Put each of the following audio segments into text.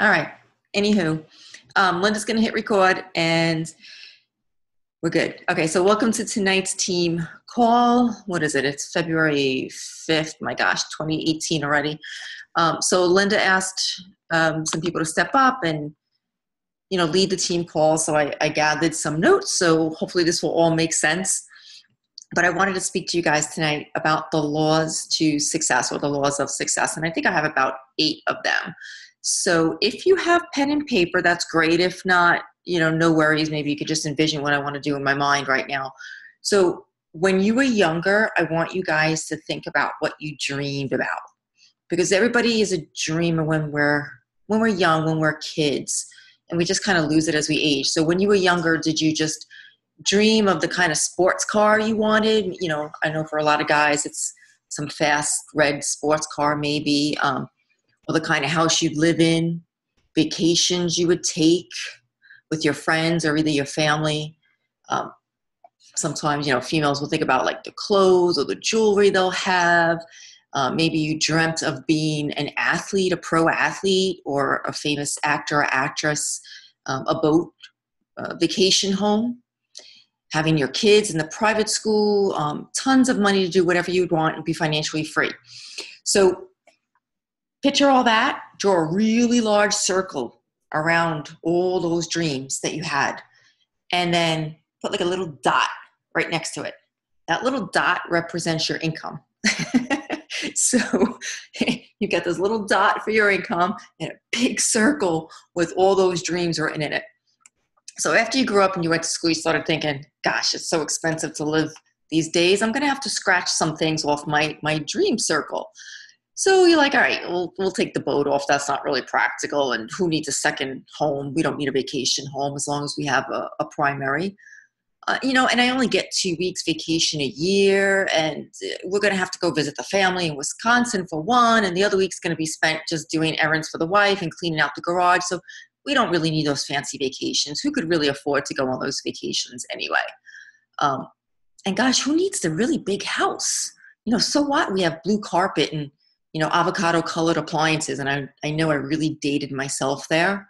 All right. Anywho, um, Linda's going to hit record and we're good. Okay, so welcome to tonight's team call. What is it? It's February 5th. My gosh, 2018 already. Um, so Linda asked um, some people to step up and you know lead the team call. So I, I gathered some notes. So hopefully this will all make sense. But I wanted to speak to you guys tonight about the laws to success or the laws of success. And I think I have about eight of them. So if you have pen and paper, that's great. If not, you know, no worries. Maybe you could just envision what I want to do in my mind right now. So when you were younger, I want you guys to think about what you dreamed about. Because everybody is a dreamer when we're when we're young, when we're kids, and we just kind of lose it as we age. So when you were younger, did you just dream of the kind of sports car you wanted? You know, I know for a lot of guys it's some fast red sports car maybe. Um, or the kind of house you'd live in, vacations you would take with your friends or either your family. Um, sometimes, you know, females will think about like the clothes or the jewelry they'll have. Uh, maybe you dreamt of being an athlete, a pro athlete, or a famous actor or actress, um, a boat, a vacation home, having your kids in the private school, um, tons of money to do whatever you'd want and be financially free. So Picture all that, draw a really large circle around all those dreams that you had, and then put like a little dot right next to it. That little dot represents your income. so you get this little dot for your income and a big circle with all those dreams written in it. So after you grew up and you went to school, you started thinking, gosh, it's so expensive to live these days. I'm going to have to scratch some things off my, my dream circle. So you're like, all right, we'll, we'll take the boat off. That's not really practical. And who needs a second home? We don't need a vacation home as long as we have a, a primary. Uh, you know, and I only get two weeks vacation a year, and uh, we're going to have to go visit the family in Wisconsin for one, and the other week's going to be spent just doing errands for the wife and cleaning out the garage. So we don't really need those fancy vacations. Who could really afford to go on those vacations anyway? Um, and gosh, who needs the really big house? You know, so what? We have blue carpet and you know, avocado colored appliances. And I, I know I really dated myself there.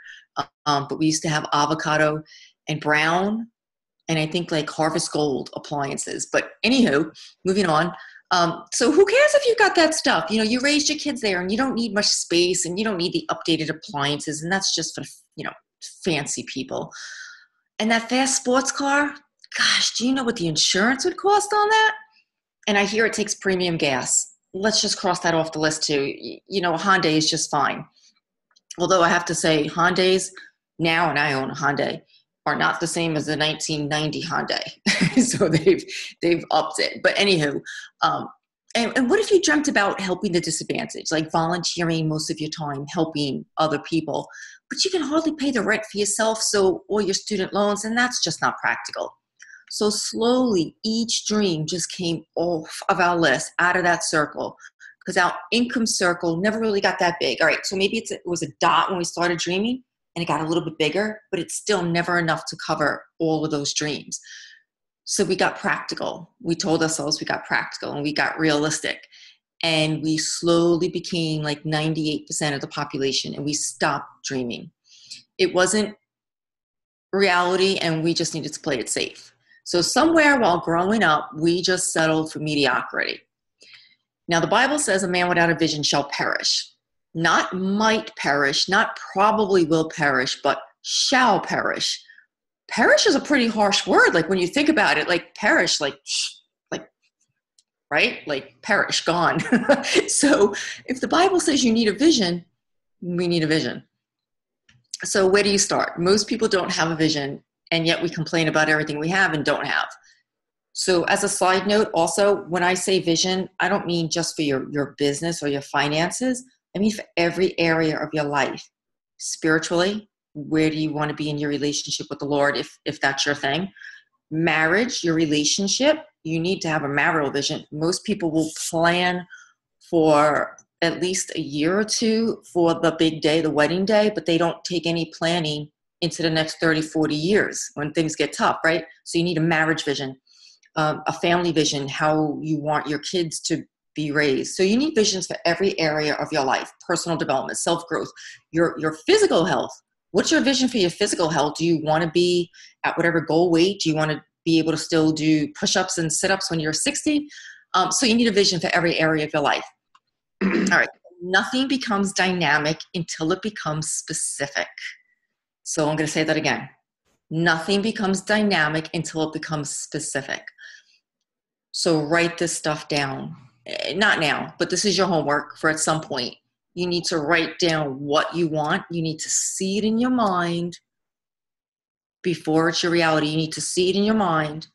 Um, but we used to have avocado and brown and I think like harvest gold appliances. But anywho, moving on. Um, so who cares if you've got that stuff? You know, you raised your kids there and you don't need much space and you don't need the updated appliances. And that's just for, you know, fancy people. And that fast sports car, gosh, do you know what the insurance would cost on that? And I hear it takes premium gas let's just cross that off the list too. You know, Hyundai is just fine. Although I have to say, Hyundai's now, and I own a Hyundai, are not the same as the 1990 Hyundai. so they've they've upped it. But anywho, um, and, and what if you dreamt about helping the disadvantaged, like volunteering most of your time, helping other people, but you can hardly pay the rent for yourself, so or your student loans, and that's just not practical. So slowly, each dream just came off of our list, out of that circle, because our income circle never really got that big. All right, so maybe it was a dot when we started dreaming, and it got a little bit bigger, but it's still never enough to cover all of those dreams. So we got practical. We told ourselves we got practical and we got realistic. And we slowly became like 98% of the population and we stopped dreaming. It wasn't reality and we just needed to play it safe. So, somewhere while growing up, we just settled for mediocrity. Now, the Bible says a man without a vision shall perish. Not might perish, not probably will perish, but shall perish. Perish is a pretty harsh word. Like when you think about it, like perish, like, like, right? Like perish, gone. so if the Bible says you need a vision, we need a vision. So where do you start? Most people don't have a vision and yet we complain about everything we have and don't have. So, as a side note, also, when I say vision, I don't mean just for your, your business or your finances. I mean for every area of your life. Spiritually, where do you want to be in your relationship with the Lord if, if that's your thing? Marriage, your relationship, you need to have a marital vision. Most people will plan for at least a year or two for the big day, the wedding day, but they don't take any planning into the next 30, 40 years when things get tough, right? So you need a marriage vision, um, a family vision, how you want your kids to be raised. So you need visions for every area of your life, personal development, self-growth, your your physical health. What's your vision for your physical health? Do you want to be at whatever goal weight? Do you want to be able to still do push-ups and sit-ups when you're 60? Um, so you need a vision for every area of your life. All right. Nothing becomes dynamic until it becomes specific. So I'm going to say that again. Nothing becomes dynamic until it becomes specific. So write this stuff down. Eh, not now, but this is your homework for at some point. You need to write down what you want. You need to see it in your mind before it's your reality. You need to see it in your mind.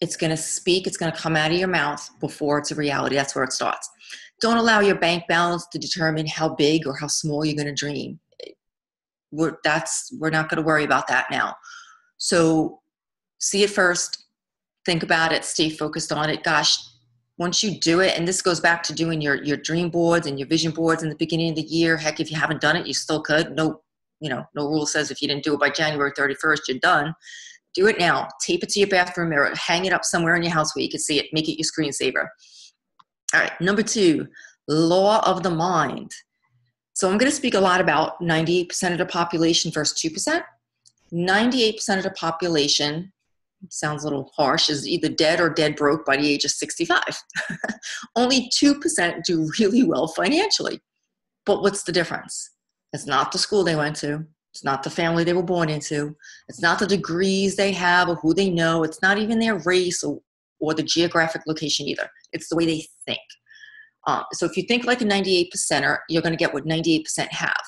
It's going to speak, it's going to come out of your mouth before it's a reality. That's where it starts. Don't allow your bank balance to determine how big or how small you're going to dream. We're, that's, we're not going to worry about that now. So see it first, think about it, stay focused on it. Gosh, once you do it, and this goes back to doing your, your dream boards and your vision boards in the beginning of the year. Heck, if you haven't done it, you still could. No, you know, no rule says if you didn't do it by January 31st, you're done. Do it now. Tape it to your bathroom mirror. Hang it up somewhere in your house where you can see it. Make it your screensaver. All right, number two, law of the mind. So I'm going to speak a lot about 98% of the population versus 2%. 98% of the population sounds a little harsh, is either dead or dead broke by the age of 65. Only 2% do really well financially. But what's the difference? It's not the school they went to. It's not the family they were born into. It's not the degrees they have or who they know. It's not even their race or, or the geographic location either. It's the way they think. Um, so if you think like a 98 percenter, you're going to get what 98% have.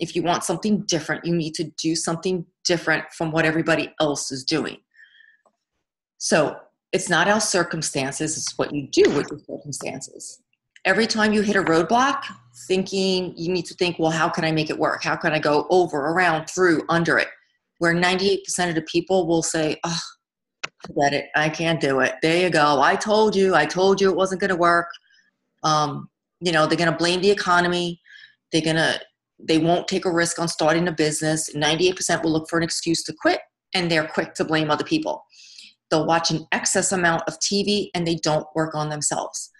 If you want something different, you need to do something different from what everybody else is doing. So it's not our circumstances, it's what you do with your circumstances. Every time you hit a roadblock, thinking you need to think, well, how can I make it work? How can I go over, around, through, under it? Where 98% of the people will say, oh, forget it, I can't do it. There you go. I told you, I told you it wasn't going to work. Um, you know, they're going to blame the economy. They're going to, they won't take a risk on starting a business. 98% will look for an excuse to quit, and they're quick to blame other people. They'll watch an excess amount of TV and they don't work on themselves.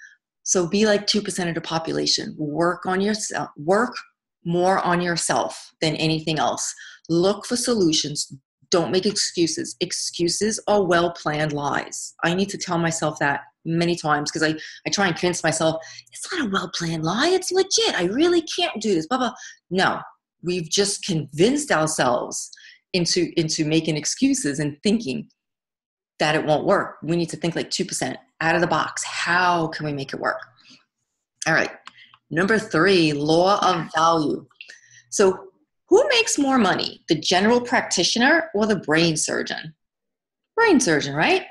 So be like 2% of the population. Work on yourself, work more on yourself than anything else. Look for solutions. Don't make excuses. Excuses are well planned lies. I need to tell myself that many times because I, I try and convince myself it's not a well planned lie. It's legit. I really can't do this. Blah, blah. No, we've just convinced ourselves into, into making excuses and thinking that it won't work. We need to think like 2% out of the box. How can we make it work? All right. Number three, law of value. So, who makes more money, the general practitioner or the brain surgeon? Brain surgeon, right?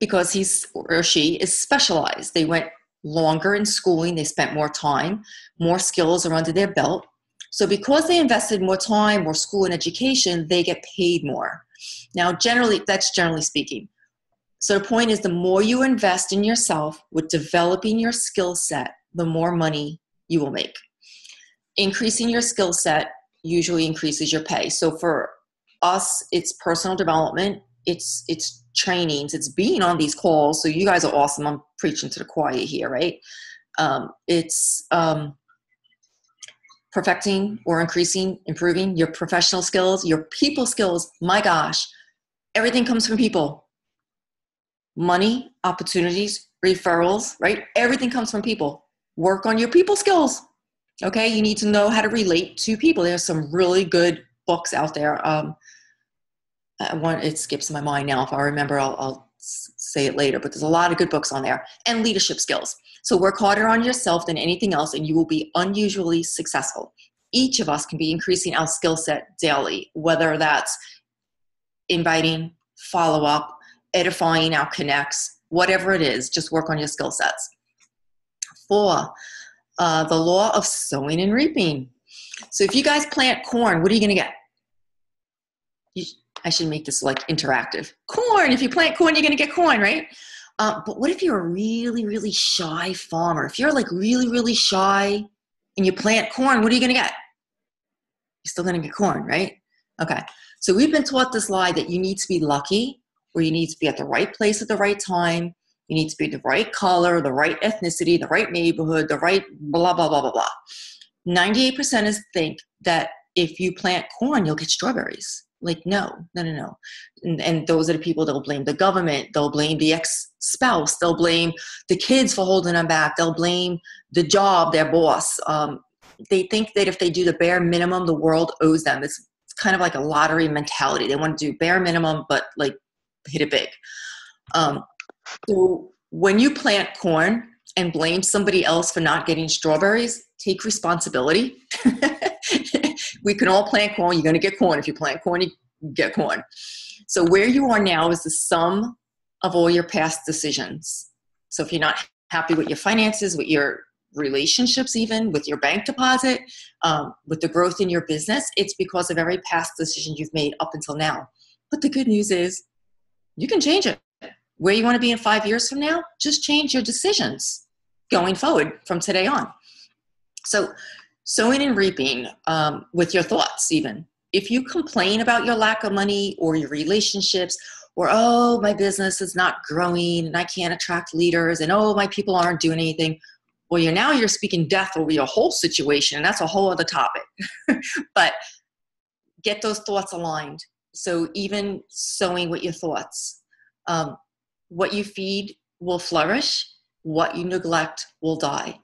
Because he's or she is specialized. They went longer in schooling, they spent more time, more skills are under their belt. So, because they invested more time, more school and education, they get paid more. Now, generally, that's generally speaking. So the point is the more you invest in yourself with developing your skill set, the more money you will make. Increasing your skill set usually increases your pay. So for us, it's personal development, it's it's trainings, it's being on these calls. So you guys are awesome. I'm preaching to the choir here, right? Um, it's um, perfecting or increasing, improving your professional skills, your people skills. My gosh, everything comes from people money, opportunities, referrals, right? Everything comes from people. Work on your people skills. Okay, you need to know how to relate to people. There's some really good books out there. Um, one it skips my mind now. If I remember, I'll, I'll say it later. But there's a lot of good books on there and leadership skills. So work harder on yourself than anything else, and you will be unusually successful. Each of us can be increasing our skill set daily, whether that's inviting, follow up, edifying our connects, whatever it is, just work on your skill sets. Four, uh, the law of sowing and reaping. So if you guys plant corn, what are you going to get? You, I should make this like interactive. Corn. If you plant corn, you're going to get corn, right? Uh, but what if you're a really, really shy farmer? If you're like really, really shy and you plant corn, what are you going to get? You're still going to get corn, right? Okay. So we've been taught this lie that you need to be lucky or you need to be at the right place at the right time You need to be the right color, the right ethnicity, the right neighborhood, the right blah, blah, blah, blah, blah. 98% is think that if you plant corn, you'll get strawberries. Like, no, no, no, no. And, and those are the people that'll blame the government, they'll blame the ex spouse, they'll blame the kids for holding them back, they'll blame the job, their boss. Um, they think that if they do the bare minimum, the world owes them. It's, it's kind of like a lottery mentality. They want to do bare minimum, but like hit it big. Um, so when you plant corn and blame somebody else for not getting strawberries, take responsibility. we can all plant corn. You're going to get corn. If you plant corn, you get corn. So where you are now is the sum of all your past decisions. So if you're not happy with your finances, with your relationships, even with your bank deposit, um, with the growth in your business, it's because of every past decision you've made up until now. But the good news is you can change it. Where you want to be in five years from now, just change your decisions going forward from today on. So, sowing and reaping um, with your thoughts, even. If you complain about your lack of money or your relationships, or oh, my business is not growing and I can't attract leaders, and oh, my people aren't doing anything, well, you're now you're speaking death over your whole situation, and that's a whole other topic. but get those thoughts aligned. So even sowing with your thoughts, um, what you feed will flourish. What you neglect will die.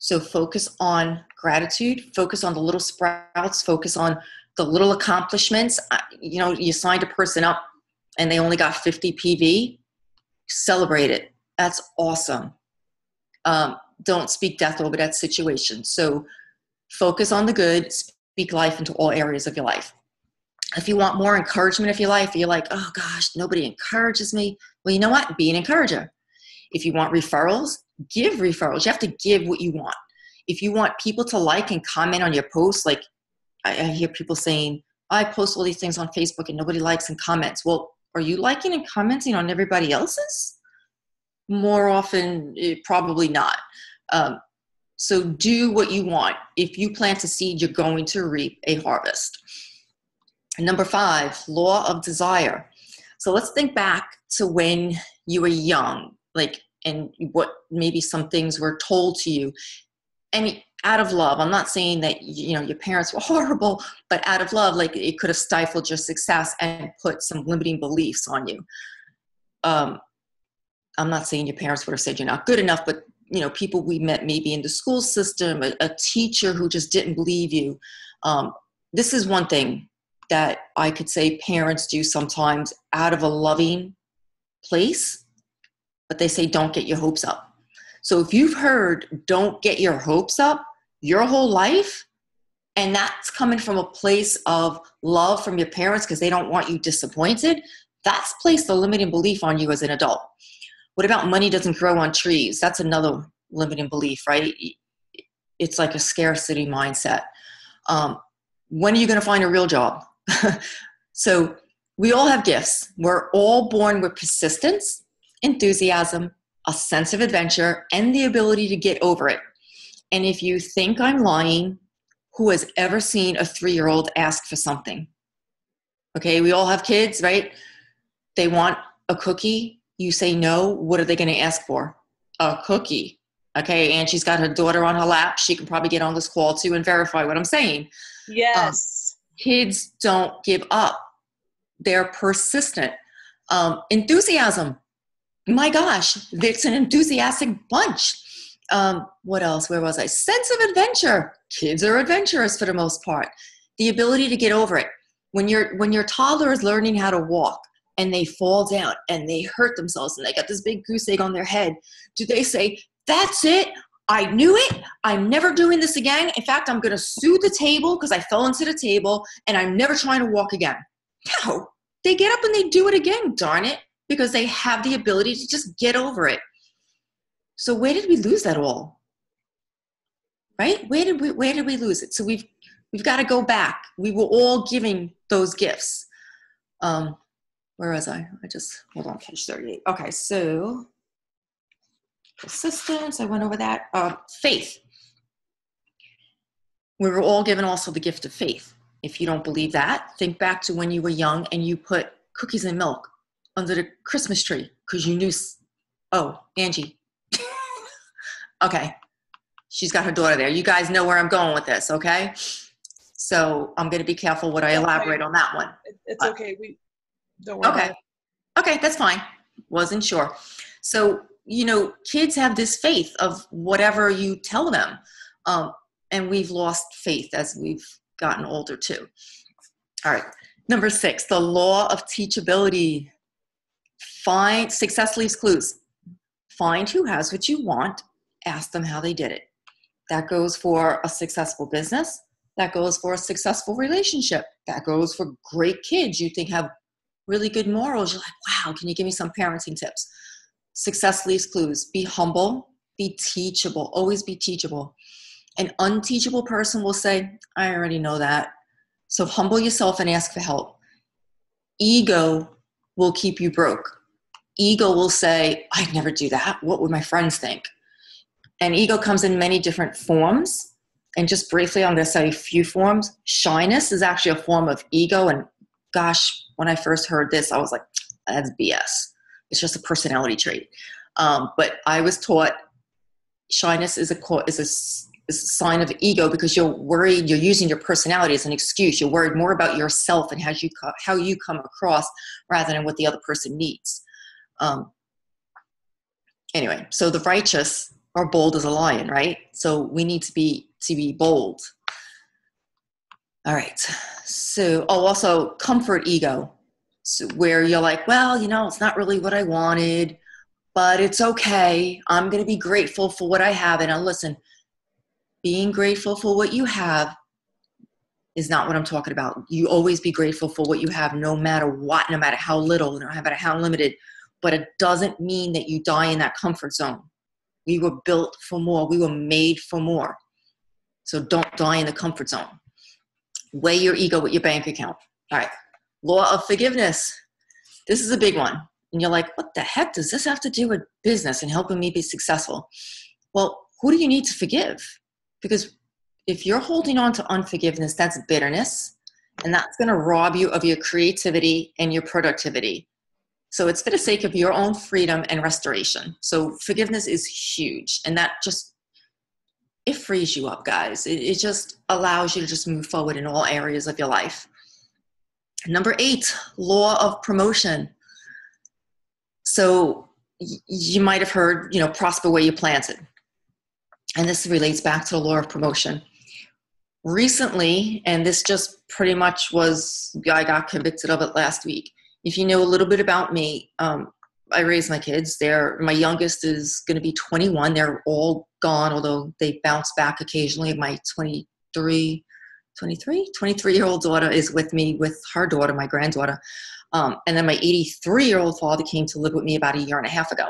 So focus on gratitude, focus on the little sprouts, focus on the little accomplishments. You know, you signed a person up and they only got 50 PV, celebrate it. That's awesome. Um, don't speak death over that situation. So focus on the good, speak life into all areas of your life. If you want more encouragement of your life, you're like, oh gosh, nobody encourages me. Well, you know what? Be an encourager. If you want referrals, give referrals. You have to give what you want. If you want people to like and comment on your posts, like I, I hear people saying, I post all these things on Facebook and nobody likes and comments. Well, are you liking and commenting on everybody else's? More often, eh, probably not. Um, so do what you want. If you plant a seed, you're going to reap a harvest. number five, law of desire. So let's think back to when you were young, like, and what maybe some things were told to you. And out of love, I'm not saying that, you know, your parents were horrible, but out of love, like it could have stifled your success and put some limiting beliefs on you. Um, I'm not saying your parents would have said you're not good enough, but you know people we met maybe in the school system a, a teacher who just didn't believe you um, this is one thing that i could say parents do sometimes out of a loving place but they say don't get your hopes up so if you've heard don't get your hopes up your whole life and that's coming from a place of love from your parents because they don't want you disappointed that's placed a limiting belief on you as an adult what about money doesn't grow on trees? That's another limiting belief, right? It's like a scarcity mindset. Um, when are you going to find a real job? so we all have gifts. We're all born with persistence, enthusiasm, a sense of adventure, and the ability to get over it. And if you think I'm lying, who has ever seen a three year old ask for something? Okay, we all have kids, right? They want a cookie, you say no, what are they going to ask for? A cookie. Okay, and she's got her daughter on her lap. She can probably get on this call too and verify what I'm saying. Yes. Um, kids don't give up, they're persistent. Um, enthusiasm. My gosh, it's an enthusiastic bunch. Um, what else? Where was I? Sense of adventure. Kids are adventurous for the most part. The ability to get over it. When your when your toddler is learning how to walk, and they fall down and they hurt themselves and they got this big goose egg on their head, do they say, That's it? I knew it. I'm never doing this again. In fact, I'm going to sue the table because I fell into the table and I'm never trying to walk again. No, they get up and they do it again, darn it, because they have the ability to just get over it. So where did we lose that all? Right? Where did we where did we lose it? So we've we've got to go back. We were all giving those gifts. Um, where was I? I just, hold on, page 38. Okay, so persistence, I went over that. Uh, faith. We were all given also the gift of faith. If you don't believe that, think back to when you were young and you put cookies and milk under the Christmas tree because you knew Oh, Angie. okay. She's got her daughter there. You guys know where I'm going with this, okay? So I'm going to be careful what I elaborate on that one. It's okay. We don't worry. Okay. Okay, that's fine. Wasn't sure. So, you know, kids have this faith of whatever you tell them. Um, and we've lost faith as we've gotten older too. All right. Number six, the law of teachability. Find success leaves clues. Find who has what you want, ask them how they did it. That goes for a successful business. That goes for a successful relationship. That goes for great kids you think have really good morals. You're like, wow, can you give me some parenting tips? Success leaves clues. Be humble, be teachable, always be teachable. An unteachable person will say, I already know that. So humble yourself and ask for help. Ego will keep you broke. Ego will say, I'd never do that. What would my friends think? And ego comes in many different forms. And just briefly, I'm going to say a few forms. Shyness is actually a form of ego. And gosh, when I first heard this, I was like, that's BS. It's just a personality trait. Um, but I was taught shyness is a is a is a sign of ego because you're worried you're using your personality as an excuse you're worried more about yourself and how you how you come across rather than what the other person needs um, anyway so the righteous are bold as a lion right? So we need to be to be bold. All right. So oh also comfort ego. So where you're like well you know it's not really what i wanted but it's okay. I'm going to be grateful for what i have. And i'll listen being grateful for what you have is not what I'm talking about. You always be grateful for what you have, no matter what, no matter how little, no matter how limited. But it doesn't mean that you die in that comfort zone. We were built for more, we were made for more. So don't die in the comfort zone. Weigh your ego with your bank account. All right. Law of forgiveness. This is a big one. And you're like, what the heck does this have to do with business and helping me be successful? Well, who do you need to forgive? Because if you're holding on to unforgiveness, that's bitterness, and that's going to rob you of your creativity and your productivity. So it's for the sake of your own freedom and restoration. So forgiveness is huge, and that just it frees you up, guys. It, it just allows you to just move forward in all areas of your life. Number eight, law of promotion. So you might have heard, you know, prosper where you planted and this relates back to the law of promotion. Recently, and this just pretty much was, I got convicted of it last week. If you know a little bit about me, um, I raise my kids. They're my youngest is going to be 21. They're all gone, although they bounce back occasionally. My 23, 23, 23 year old daughter is with me with her daughter, my granddaughter. Um, and then my 83 year old father came to live with me about a year and a half ago.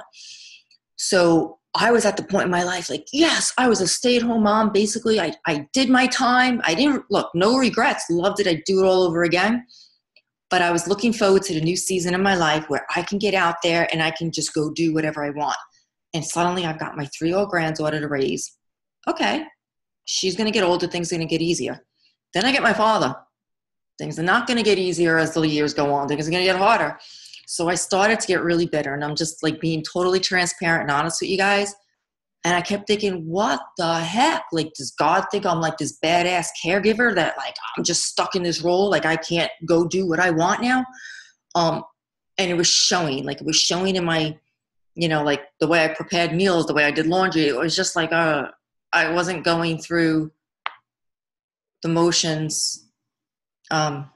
So I was at the point in my life like, yes, I was a stay at home mom. Basically, I, I did my time. I didn't look, no regrets. Loved it. I'd do it all over again. But I was looking forward to the new season of my life where I can get out there and I can just go do whatever I want. And suddenly I've got my three year old granddaughter to raise. Okay, she's going to get older, things are going to get easier. Then I get my father. Things are not going to get easier as the years go on, things are going to get harder. So I started to get really bitter, and I'm just like being totally transparent and honest with you guys. And I kept thinking, what the heck? Like, does God think I'm like this badass caregiver that like I'm just stuck in this role? Like I can't go do what I want now? Um, and it was showing, like it was showing in my, you know, like the way I prepared meals, the way I did laundry. It was just like uh I wasn't going through the motions um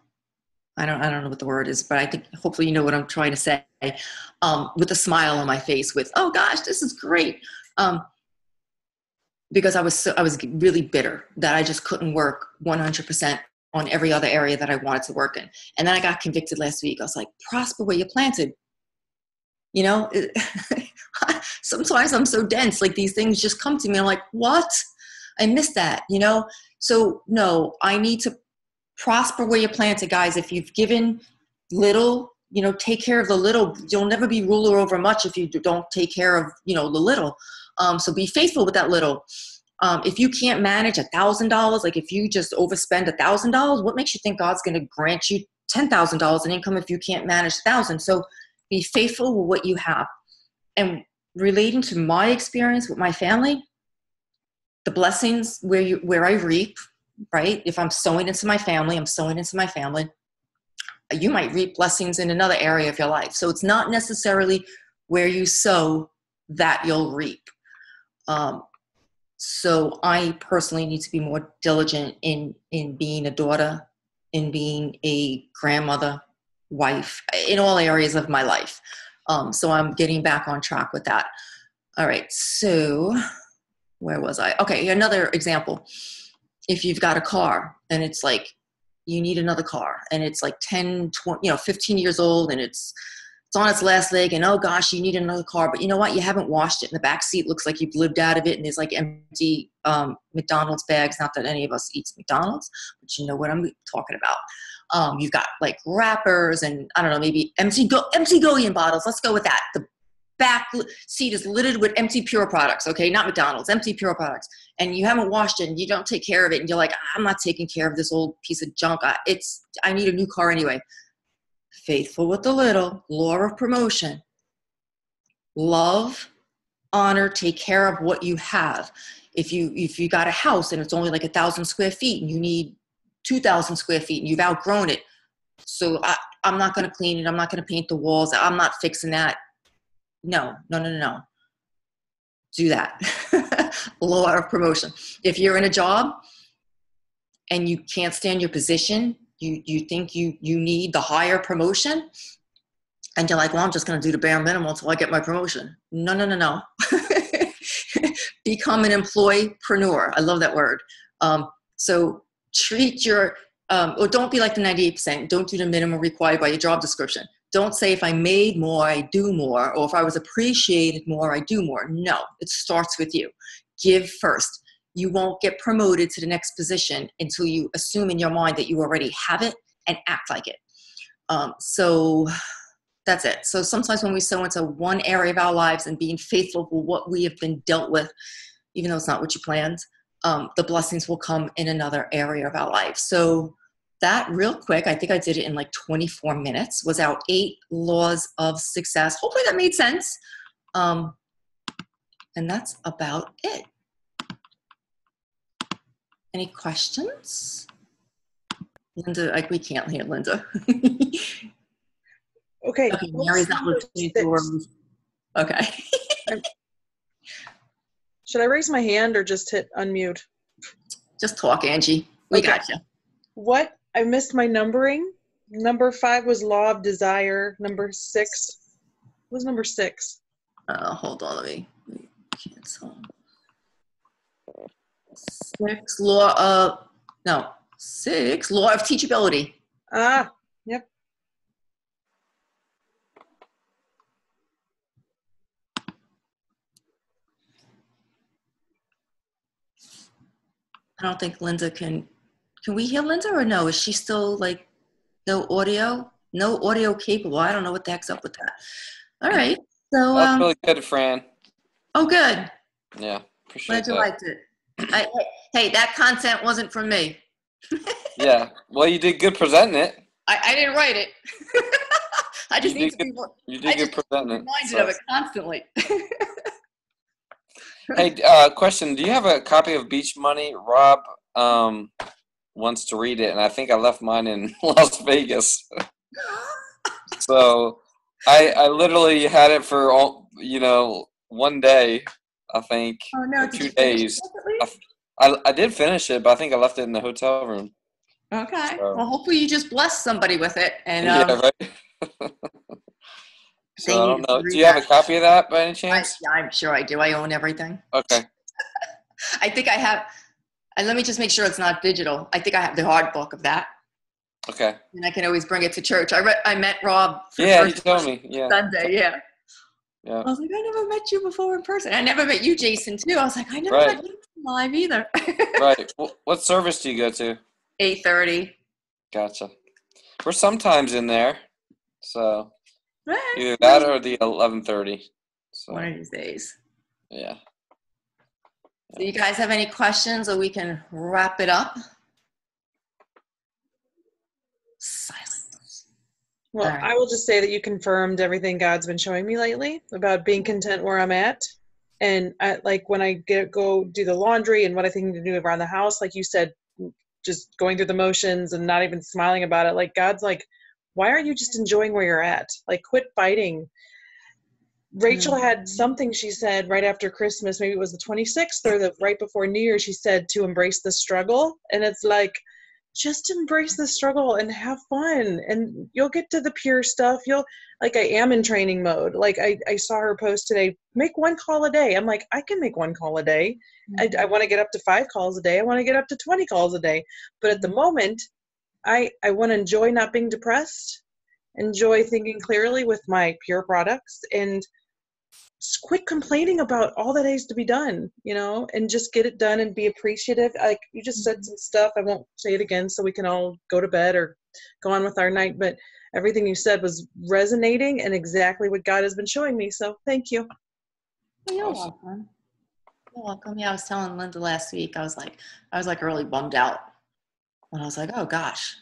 I don't I don't know what the word is, but I think hopefully you know what I'm trying to say. Um, with a smile on my face, with oh gosh, this is great. Um, because I was so, I was really bitter that I just couldn't work 100% on every other area that I wanted to work in. And then I got convicted last week. I was like, prosper where you planted. You know, sometimes I'm so dense, like these things just come to me. I'm like, what? I missed that, you know? So no, I need to prosper where you planted, guys. If you've given little, you know, take care of the little. You'll never be ruler over much if you don't take care of, you know, the little. Um, so be faithful with that little. Um, if you can't manage a thousand dollars, like if you just overspend a thousand dollars, what makes you think God's going to grant you ten thousand dollars in income if you can't manage a thousand? So be faithful with what you have. And relating to my experience with my family, the blessings where you where I reap, right? If I'm sowing into my family, I'm sowing into my family. You might reap blessings in another area of your life. So it's not necessarily where you sow that you'll reap. Um, so I personally need to be more diligent in in being a daughter, in being a grandmother, wife, in all areas of my life. Um, so I'm getting back on track with that. All right, so where was I? Okay, another example. If you've got a car and it's like you need another car and it's like 10, 20, you know, 15 years old and it's it's on its last leg and oh gosh, you need another car, but you know what? You haven't washed it and the back seat looks like you've lived out of it and there's like empty um, McDonald's bags. Not that any of us eats McDonald's, but you know what I'm talking about. Um, you've got like wrappers and I don't know, maybe empty go empty Goyard bottles. Let's go with that. The back seat is littered with empty pure products. Okay, not McDonald's, empty pure products, and you haven't washed it and you don't take care of it, and you're like, I'm not taking care of this old piece of junk. I, it's I need a new car anyway. Faithful with the little, law of promotion. Love, honor, take care of what you have. If you if you got a house and it's only like a thousand square feet and you need 2,000 square feet and you've outgrown it. So I, I'm not going to clean it. I'm not going to paint the walls. I'm not fixing that. No, no, no, no. Do that. Law of promotion. If you're in a job and you can't stand your position, you, you think you, you need the higher promotion, and you're like, well, I'm just going to do the bare minimum until I get my promotion. No, no, no, no. Become an employpreneur. I love that word. Um, so treat your um, or don't be like the 98% don't do the minimum required by your job description don't say if i made more i do more or if i was appreciated more i do more no it starts with you give first you won't get promoted to the next position until you assume in your mind that you already have it and act like it um, so that's it so sometimes when we sow into one area of our lives and being faithful for what we have been dealt with even though it's not what you planned um, the blessings will come in another area of our life. So, that real quick, I think I did it in like 24 minutes, was our eight laws of success. Hopefully, that made sense. Um, and that's about it. Any questions? Linda, like we can't hear Linda. okay. Okay, Mary's not to Okay. Should I raise my hand or just hit unmute? Just talk, Angie. We okay. got you. What? I missed my numbering. Number five was law of desire. Number six was number six. Uh, hold on, let me cancel. Six law of no six law of teachability. Ah, yep. I don't think Linda can. Can we hear Linda or no? Is she still like no audio? No audio capable. I don't know what the heck's up with that. All right. So that's um, really good, Fran. Oh, good. Yeah, appreciate Glad you liked it. I, hey, that content wasn't from me. yeah. Well, you did good presenting it. I, I didn't write it. I just you need to good, be You did good presenting it. Reminded so. of it constantly hey, uh, question: Do you have a copy of Beach Money? Rob um, wants to read it, and I think I left mine in Las Vegas. so I I literally had it for all you know one day. I think oh, no. two days. I, I, I did finish it, but I think I left it in the hotel room. Okay. So. Well, hopefully you just bless somebody with it, and um, yeah, right. So I don't know. Do you have a copy of that by any chance? I, I'm sure I do. I own everything. Okay. I think I have. And let me just make sure it's not digital. I think I have the hard book of that. Okay. And I can always bring it to church. I read. I met Rob. yeah, you told me. Yeah. Sunday. Yeah. Yeah. I was like, I never met you before in person. I never met you, Jason, too. I was like, I never right. met you live either. right. What service do you go to? Eight thirty. Gotcha. We're sometimes in there, so Either that or the eleven thirty. So, One of these days. Yeah. Do you guys have any questions or we can wrap it up? Silence. Well, right. I will just say that you confirmed everything God's been showing me lately about being mm-hmm. content where I'm at. And I, like when I get go do the laundry and what I think to do around the house, like you said, just going through the motions and not even smiling about it. Like God's like, why aren't you just enjoying where you're at? Like quit fighting. Rachel had mm-hmm. something she said right after Christmas, maybe it was the 26th or the right before New Year. She said to embrace the struggle, and it's like just embrace the struggle and have fun and you'll get to the pure stuff. You'll like i am in training mode. Like i, I saw her post today make one call a day. I'm like i can make one call a day. I, I want to get up to five calls a day. I want to get up to 20 calls a day. But at the mm-hmm. moment i i want to enjoy not being depressed enjoy thinking clearly with my pure products and quit complaining about all that is to be done, you know, and just get it done and be appreciative. Like you just said mm-hmm. some stuff. I won't say it again so we can all go to bed or go on with our night, but everything you said was resonating and exactly what God has been showing me. So thank you. Oh, you're welcome. You're welcome. Yeah, I was telling Linda last week. I was like, I was like really bummed out, and I was like, oh gosh,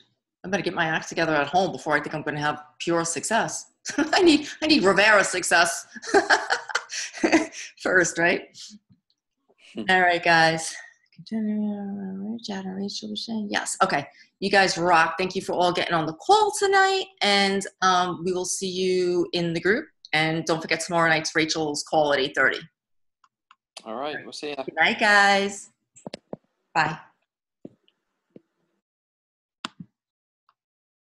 I better get my act together at home before I think I'm going to have pure success. I need, I need Rivera success first, right? All right, guys. Continue. Reach out and Rachel was saying yes. Okay, you guys rock. Thank you for all getting on the call tonight, and um, we will see you in the group. And don't forget tomorrow night's Rachel's call at eight thirty. All right. We'll see you. Good night, guys. Bye.